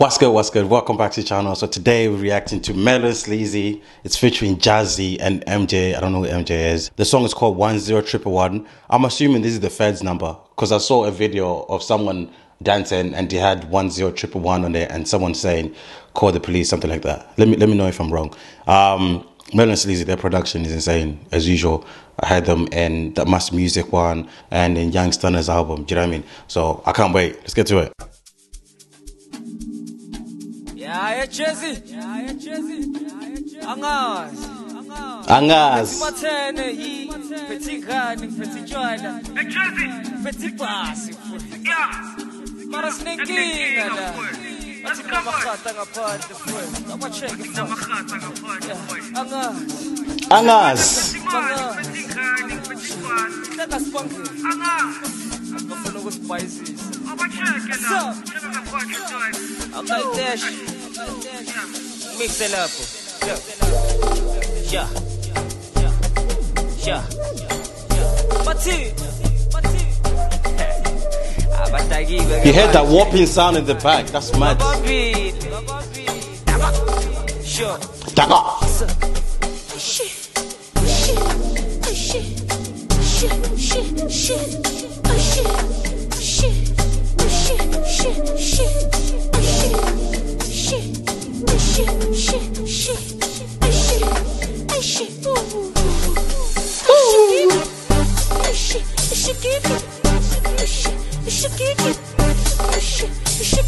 What's good? What's good? Welcome back to the channel. So today we're reacting to Mellow & Sleazy. It's featuring Jazzy and MJ. I don't know who MJ is. The song is called One Zero Triple One. I'm assuming this is the Fed's number because I saw a video of someone dancing and they had one zero triple one on there and someone saying call the police something like that. Let me let me know if I'm wrong. Um, Mellow & Sleazy, their production is insane as usual. I had them in the Mas Musiq one and in Young Stunna's album. Do you know what I mean? So I can't wait. Let's get to it. Yeah, Jazzy. Yeah, Jazzy. Angazi. Angazi. Simathene yi phethe ingane ngiphethe utshwala ngiphethe ibhasi futhi mara sinenkinga la bathi kunamarhata ngaphandle futhi abacheke futhi angazi Angazi. angasibangeli bafuna ukusibhayisisa akayitesh mixe lapho ya ya bathi bathi abadakiwe You heard that whopping sound in the back. That's mad. Bababili bababili sure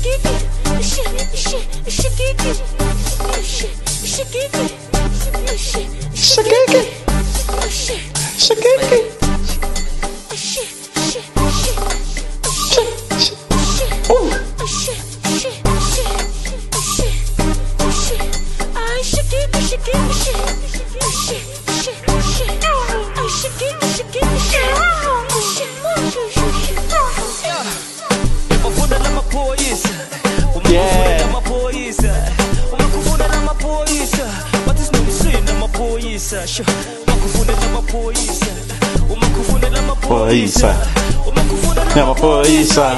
Daga. Shakiki. Sho umakufuna namaphoyisa umakufuna namaphoyisa Phoyisa. umakufuna Namaphoyisa.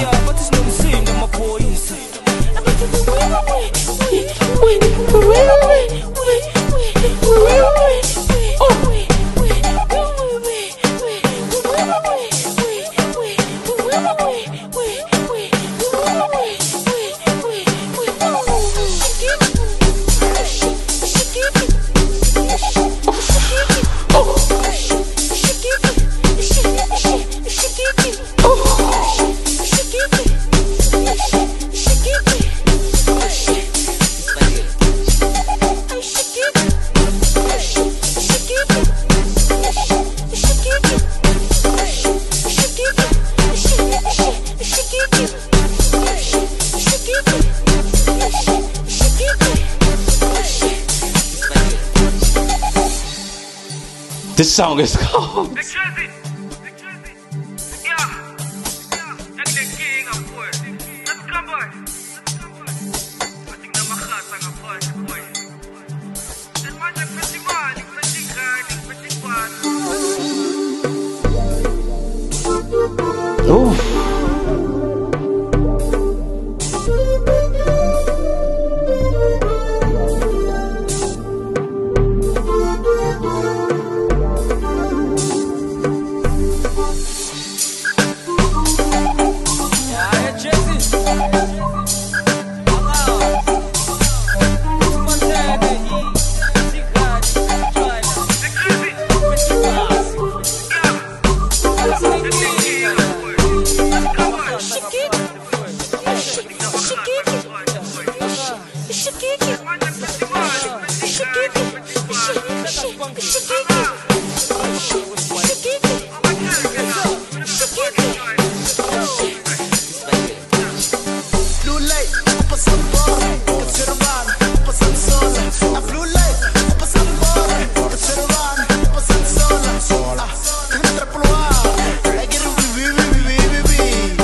This song is called.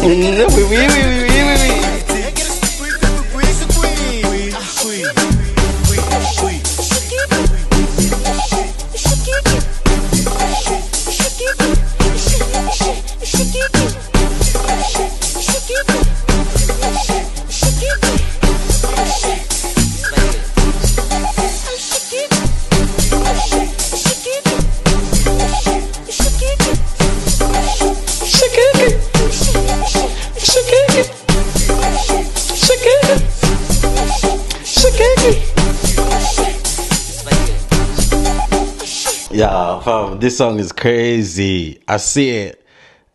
Wee, wee, wee, fam, this song is crazy. I see it.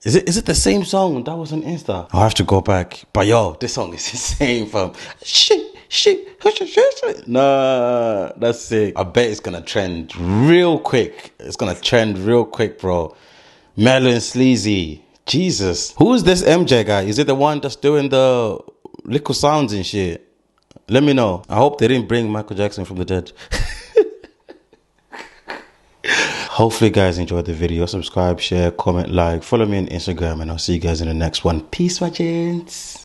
Is it is it the same song that was on Insta? I'll have to go back. But yo, this song is insane, fam. Shit, shit, shit, shit. Nah, that's sick. I bet it's gonna trend real quick. It's gonna trend real quick, bro. Mellow & Sleazy. Jesus. Who is this MJ guy? Is it the one that's doing the little sounds and shit? Let me know. I hope they didn't bring Michael Jackson from the dead. Hopefully, you guys enjoyed the video. Subscribe, share, comment, like, follow me on Instagram, and I'll see you guys in the next one. Peace, gents.